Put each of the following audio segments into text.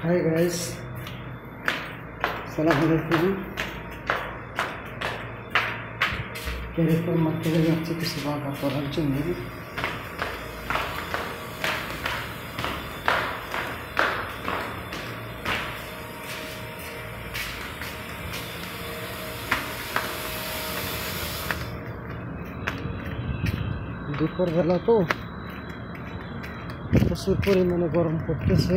Hi guys সালাম আলাইকুম character মার্কেটে যাচ্ছে কিছু বাধা করার জন্য দুপুরবেলা তো প্রচুর পরিমাণে গরম পড়তেছে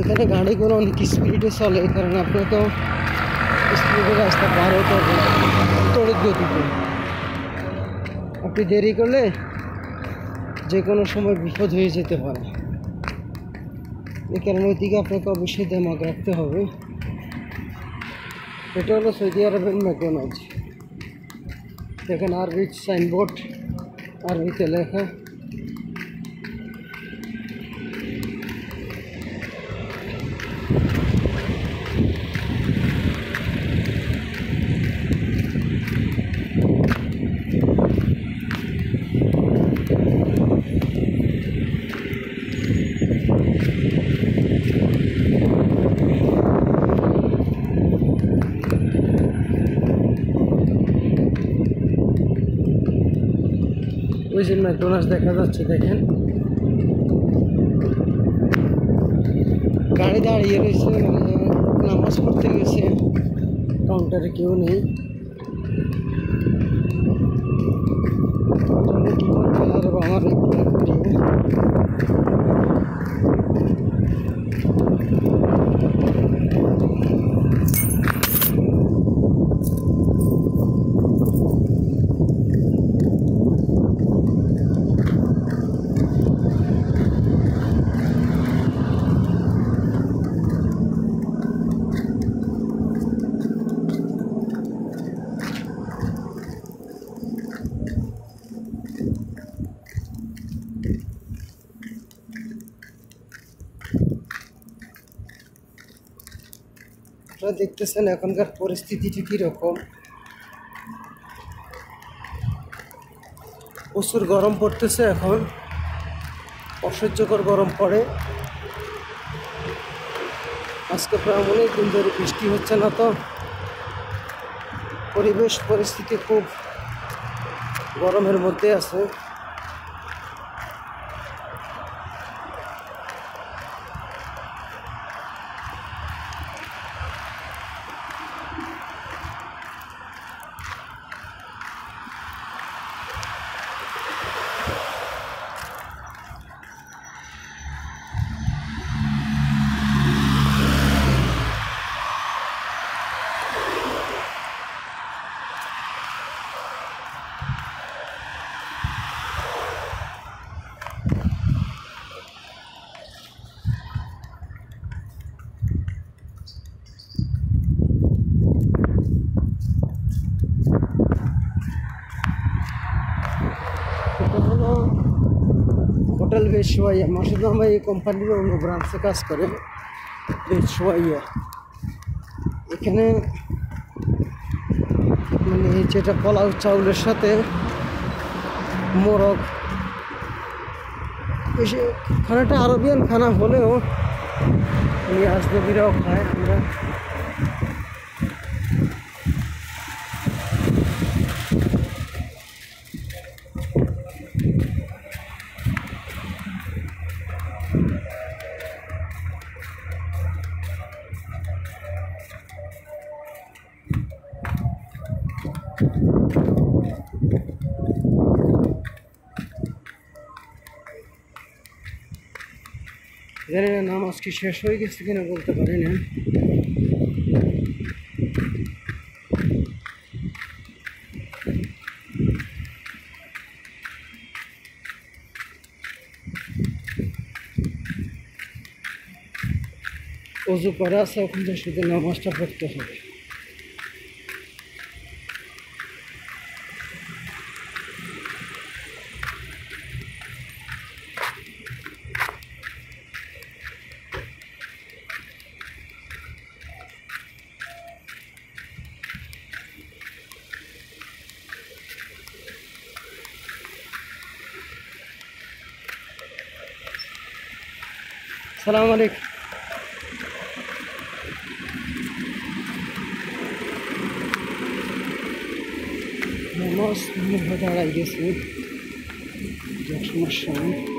এখানে গাড়িগুলো অনেক স্পিডে চলে, কারণ আপনি তো স্পিডে রাস্তা পার হতে হবে আপনি দেরি করলে যে কোনো সময় বিপদ হয়ে যেতে পারে। এই কারণে ওইদিকে আপনাকে অবশ্যই দেমাগ রাখতে হবে। এটা হলো সৌদি আরবের ম্যাকডোনাল্ড দেখেন আরবি সাইনবোর্ড আরবিতে লেখা। ওই যে ম্যাকডোনাল্ডস দেখা যাচ্ছে দেখেন গাড়ি দাঁড়িয়ে রয়েছে মানে নামাজ পড়তে গেছে কাউন্টারে কেউ নেই আপনারা দেখতেছেন, এখনকার পরিস্থিতিটা কীরকম? প্রচুর গরম পড়তেছে এখন। অসহ্যকর গরম পড়ে। আজকে প্রায় অনেক দিন ধরে বৃষ্টি হচ্ছে না তো। পরিবেশ, পরিস্থিতি খুব গরমের মধ্যে আছে। এটা হলো হোটেল বেশওয়াইয়া মাসুদ আহমদ এই কোম্পানির অন্য ব্রাঞ্চে কাজ করে। বেশওয়াইয়া এখানে মানে যেটা পোলাও চাউলের সাথে মোরগ এসে খানাটা আরবিয়ান খানা হলেও এই আজনবীরাও খায় আমরা। জানি না, নামাজ কি শেষ হয়ে গেছে কিনা বলতে পারি না। অজু করা আছে ওখান থেকে শুধু নামাজটা পড়তে হবে। السلام عليكم. ناقص من هذا على يسود ما